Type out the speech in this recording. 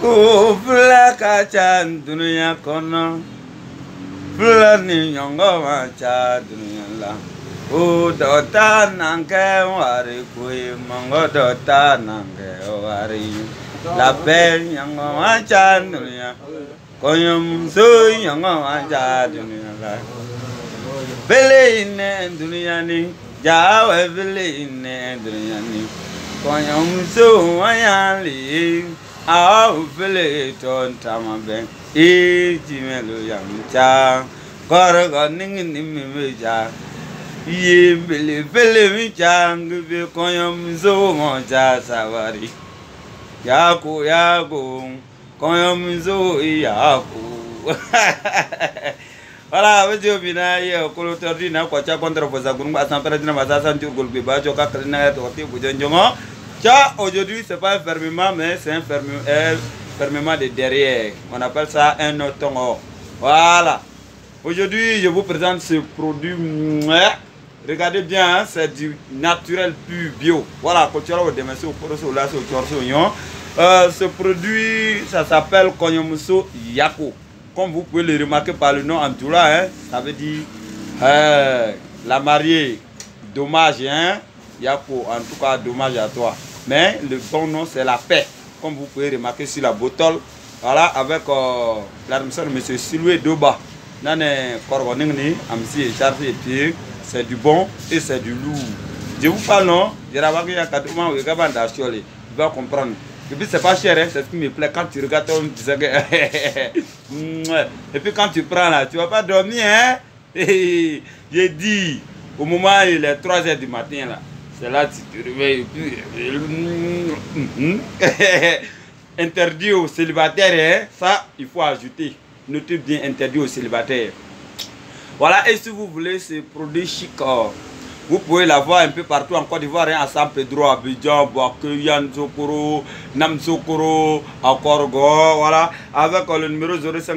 Ku kaca dunia kono Flani nyongo maca dunia la. Udota nangke wari kui Mongo dota nangke wari. Labe dunia Koyo yang nyongo dunia la. Bele ine dunia ni Jawe bele ine dunia ni Koyo msu wayali. au fili ton tama ben. I jimelu yam cha. Kor ga ning ni mi mi cha. Ye bele bele mi cha. Ngbe koyom zo ngo cha savari. Ya ko ya ko koyom zo ya ko wala wajo bina ye kolo tordi na ko cha kontra boza gunung asan pera dina masasa ntiu gulbi bajo ka kalina ya to ti bujon jongo Cha aujourd'hui c'est pas un fermement mais c'est un fermement de derrière. On appelle ça un otongo. Voilà. Aujourd'hui, je vous présente ce produit. Regardez bien, hein, c'est du naturel pur bio. Voilà, euh, ce produit, ça s'appelle Konyomuso Yako. Comme vous pouvez le remarquer par le nom Antoura, hein, ça veut dire euh, la mariée. Dommage, hein, Yako, en tout cas, dommage à toi. Mais le bon nom, c'est la paix. Comme vous pouvez remarquer sur la bouteille, voilà, avec euh, de M. Siloué Doba. C'est du bon et c'est du lourd. Je vous parle, non? Je vais vous Tu vas comprendre. Et puis c'est pas cher, hein, c'est ce qui me plaît. Quand tu regardes, on dit que... Et puis quand tu prends là, tu vas pas dormir, hein? J'ai dit, au moment il est 3 h du matin là, c'est là que tu te réveilles. interdit aux célibataires, hein, ça il faut ajouter. Notez bien interdit aux célibataires. Voilà, et si vous voulez ce produit chic, oh, vous pouvez l'avoir un peu partout en Côte d'Ivoire, hein, à San Pedro, à Abidjan, Boaké, Yann Sokoro, Nam Sokoro, à Corgo, voilà, avec euh, le numéro 05.